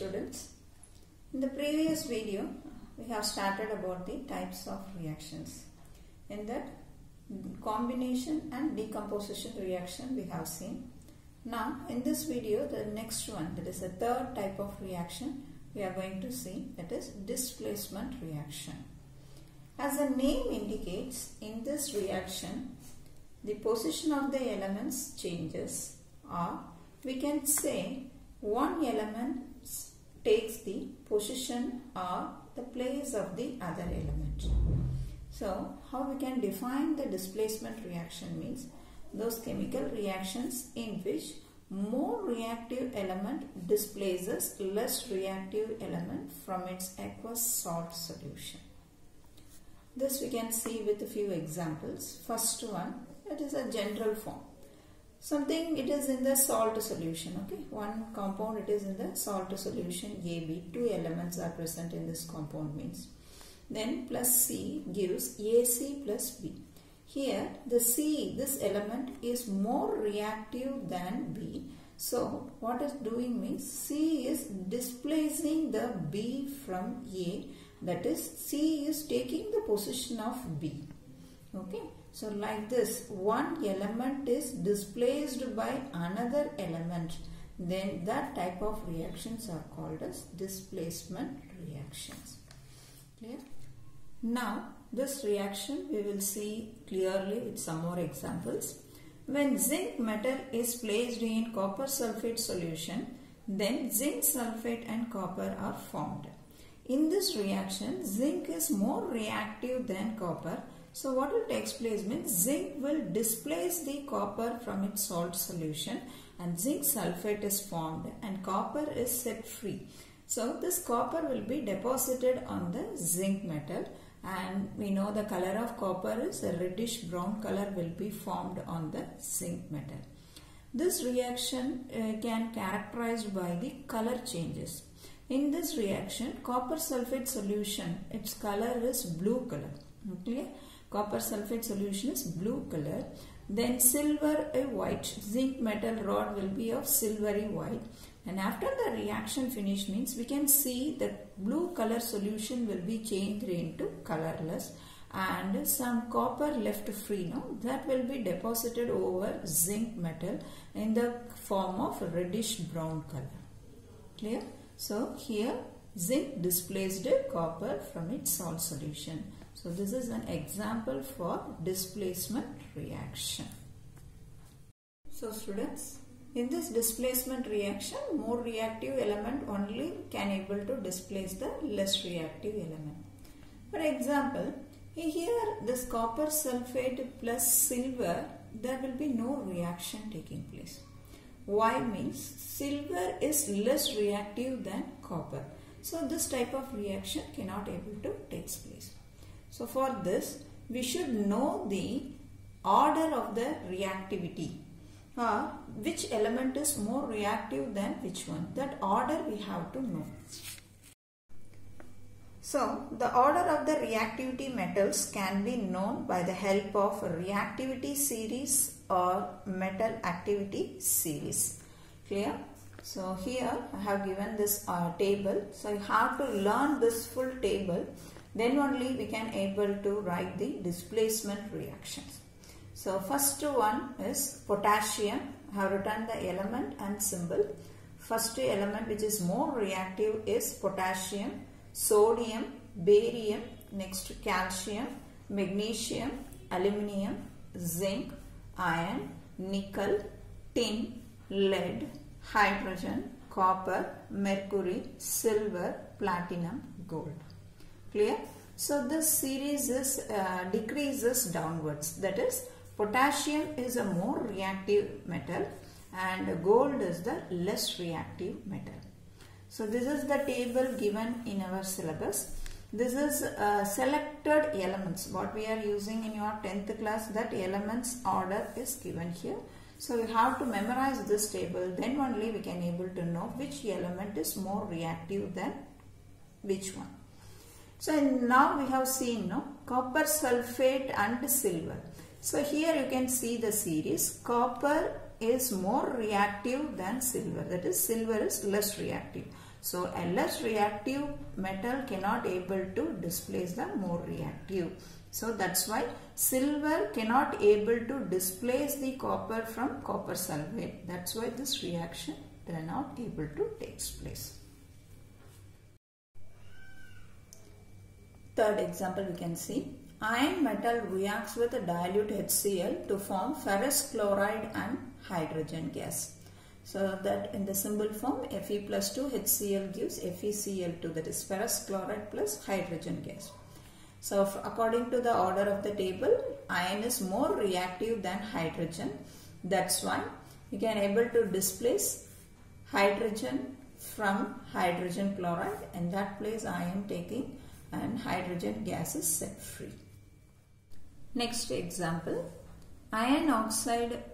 students. In the previous video, we have started about the types of reactions. In that, combination and decomposition reaction we have seen. Now, in this video, the next one, that is the third type of reaction, we are going to see, that is displacement reaction. As the name indicates, in this reaction, the position of the elements changes or we can say one element takes the position or the place of the other element. So, how we can define the displacement reaction means those chemical reactions in which more reactive element displaces less reactive element from its aqueous salt solution. This we can see with a few examples. First one, it is a general form. Something it is in the salt solution, okay. One compound it is in the salt solution AB. Two elements are present in this compound means. Then plus C gives AC plus B. Here the C, this element is more reactive than B. So what is doing means C is displacing the B from A. That is C is taking the position of B. Okay. So like this, one element is displaced by another element. Then that type of reactions are called as displacement reactions. Clear? Now this reaction we will see clearly with some more examples. When zinc metal is placed in copper sulfate solution, then zinc sulfate and copper are formed. In this reaction, zinc is more reactive than copper so what will take place means zinc will displace the copper from its salt solution and zinc sulfate is formed and copper is set free. So this copper will be deposited on the zinc metal and we know the color of copper is a reddish brown color will be formed on the zinc metal. This reaction uh, can characterized by the color changes. In this reaction copper sulfate solution its color is blue color. Okay? Copper sulfate solution is blue color. Then silver a white. Zinc metal rod will be of silvery white. And after the reaction finish means we can see the blue color solution will be changed into colorless. And some copper left free now that will be deposited over zinc metal in the form of reddish brown color. Clear so here zinc displaced copper from its salt solution so this is an example for displacement reaction. So students, in this displacement reaction, more reactive element only can able to displace the less reactive element. For example, here this copper sulfate plus silver, there will be no reaction taking place. Why means silver is less reactive than copper. So this type of reaction cannot able to take place. So for this, we should know the order of the reactivity. Uh, which element is more reactive than which one. That order we have to know. So, the order of the reactivity metals can be known by the help of reactivity series or metal activity series. Clear? So, here I have given this uh, table. So, you have to learn this full table then only we can able to write the displacement reactions. So first one is potassium. I have written the element and symbol. First element which is more reactive is potassium, sodium, barium, next calcium, magnesium, aluminium, zinc, iron, nickel, tin, lead, hydrogen, copper, mercury, silver, platinum, gold. Clear? So this series is uh, decreases downwards. That is potassium is a more reactive metal and gold is the less reactive metal. So this is the table given in our syllabus. This is uh, selected elements. What we are using in your 10th class that elements order is given here. So you have to memorize this table then only we can able to know which element is more reactive than which one. So now we have seen no copper sulfate and silver. So here you can see the series. Copper is more reactive than silver. That is silver is less reactive. So less reactive metal cannot able to displace the more reactive. So that's why silver cannot able to displace the copper from copper sulfate. That's why this reaction they are not able to takes place. Third example we can see iron metal reacts with a dilute HCl to form ferrous chloride and hydrogen gas. So that in the symbol form Fe plus 2 HCl gives FeCl2 that is ferrous chloride plus hydrogen gas. So according to the order of the table iron is more reactive than hydrogen. That's why you can able to displace hydrogen from hydrogen chloride and that place I am taking and hydrogen gas is set free. Next example iron oxide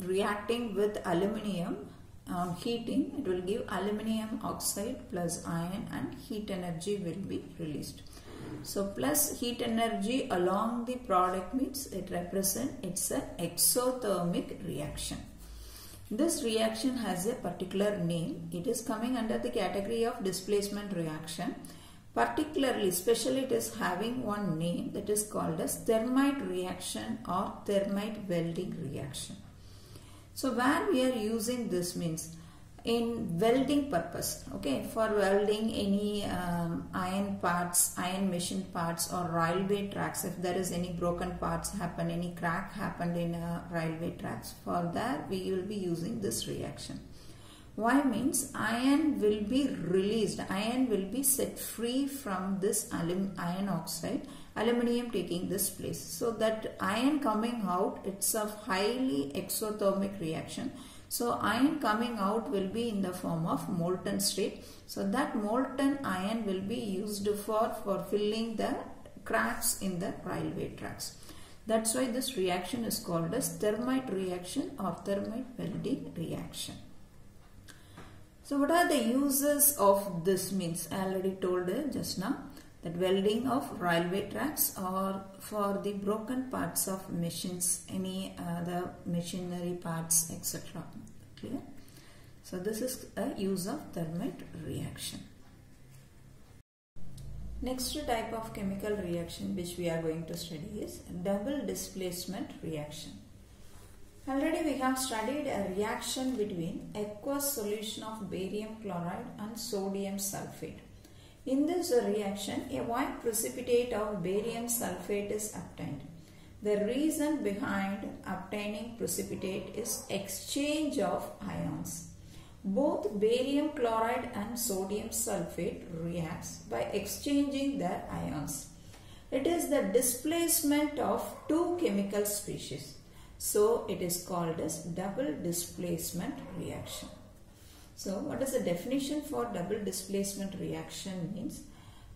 reacting with aluminium on heating it will give aluminium oxide plus iron and heat energy will be released. So plus heat energy along the product means it represent it's a exothermic reaction. This reaction has a particular name. It is coming under the category of displacement reaction. Particularly, especially it is having one name that is called as thermite reaction or thermite welding reaction. So where we are using this means in welding purpose okay for welding any um, iron parts iron machine parts or railway tracks if there is any broken parts happen any crack happened in a railway tracks for that we will be using this reaction why means iron will be released iron will be set free from this iron oxide aluminium taking this place so that iron coming out it's a highly exothermic reaction so iron coming out will be in the form of molten state. So that molten iron will be used for, for filling the cracks in the railway tracks. That's why this reaction is called as thermite reaction or thermite welding reaction. So what are the uses of this means? I already told you just now that welding of railway tracks or for the broken parts of machines, any other machinery parts, etc. Clear? So this is a use of thermite reaction. Next type of chemical reaction which we are going to study is double displacement reaction. Already we have studied a reaction between aqueous solution of barium chloride and sodium sulfate. In this reaction, a white precipitate of barium sulfate is obtained. The reason behind obtaining precipitate is exchange of ions. Both barium chloride and sodium sulfate reacts by exchanging their ions. It is the displacement of two chemical species. So it is called as double displacement reaction. So what is the definition for double displacement reaction means?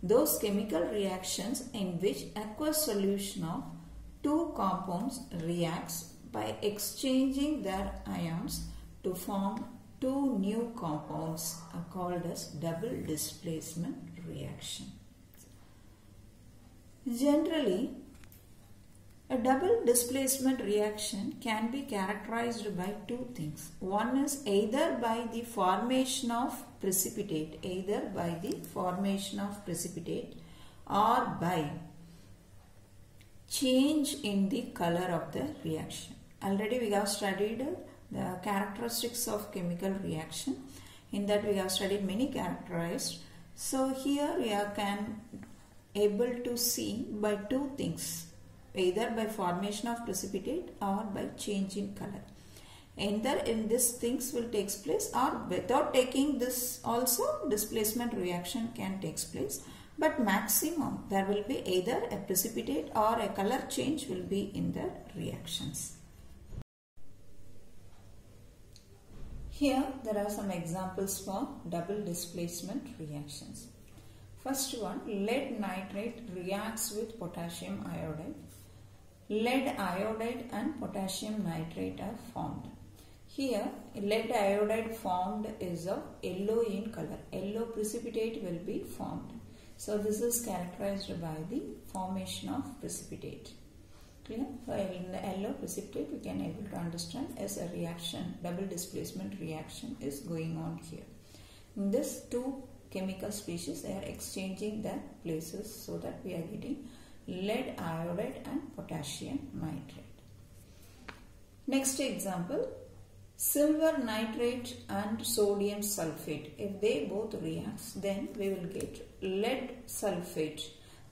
Those chemical reactions in which aqueous solution of two compounds reacts by exchanging their ions to form two new compounds are called as double displacement reaction. Generally, a double displacement reaction can be characterized by two things. One is either by the formation of precipitate, either by the formation of precipitate or by change in the color of the reaction. Already we have studied the characteristics of chemical reaction. In that we have studied many characterized. So here we are can able to see by two things either by formation of precipitate or by change in color. Either in this things will takes place or without taking this also displacement reaction can takes place. But maximum there will be either a precipitate or a color change will be in the reactions. Here there are some examples for double displacement reactions. First one lead nitrate reacts with potassium iodide lead iodide and potassium nitrate are formed. Here, lead iodide formed is of yellow in color. Yellow precipitate will be formed. So, this is characterized by the formation of precipitate. Clear? So, in the yellow precipitate, we can able to understand as a reaction, double displacement reaction is going on here. In this two chemical species they are exchanging their places so that we are getting lead iodide and potassium nitrate. Next example silver nitrate and sodium sulfate. If they both react then we will get lead sulfate.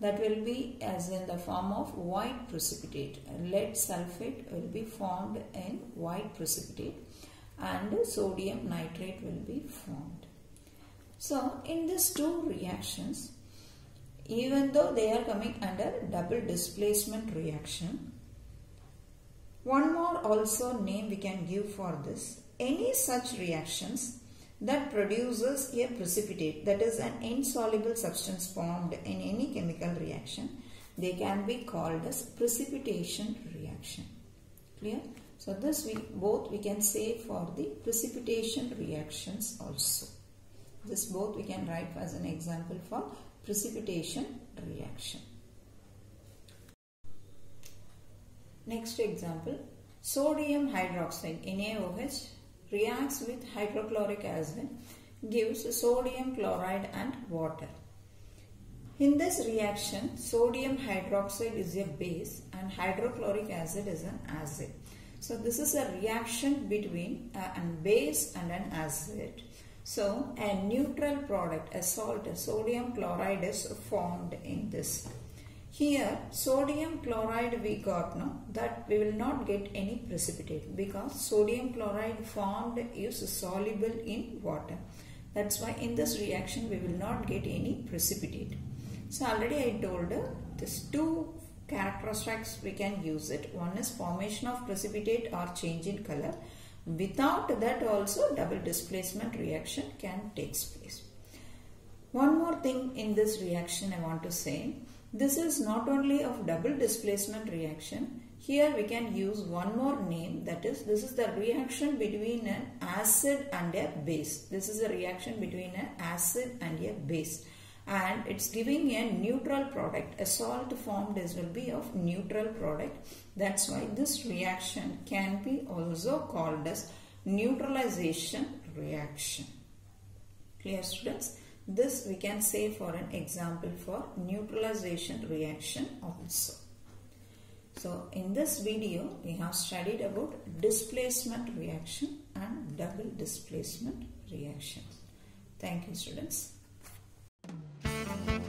That will be as in the form of white precipitate. Lead sulfate will be formed in white precipitate and sodium nitrate will be formed. So in these two reactions even though they are coming under double displacement reaction one more also name we can give for this. Any such reactions that produces a precipitate that is an insoluble substance formed in any chemical reaction they can be called as precipitation reaction. Clear? So this we both we can say for the precipitation reactions also. This both we can write as an example for precipitation reaction. Next example, sodium hydroxide NaOH reacts with hydrochloric acid gives sodium chloride and water. In this reaction, sodium hydroxide is a base and hydrochloric acid is an acid. So this is a reaction between uh, a base and an acid. So a neutral product, a salt, a sodium chloride is formed in this here sodium chloride we got no that we will not get any precipitate because sodium chloride formed is soluble in water. That's why in this reaction we will not get any precipitate. So already I told uh, this two characteristics we can use it. One is formation of precipitate or change in color. Without that also double displacement reaction can takes place. One more thing in this reaction I want to say this is not only of double displacement reaction. Here we can use one more name that is this is the reaction between an acid and a base. This is a reaction between an acid and a base and it's giving a neutral product. A salt formed as will be of neutral product. That's why this reaction can be also called as neutralization reaction. Clear students? This we can say for an example for neutralization reaction also. So in this video we have studied about displacement reaction and double displacement reactions. Thank you students. Thank you.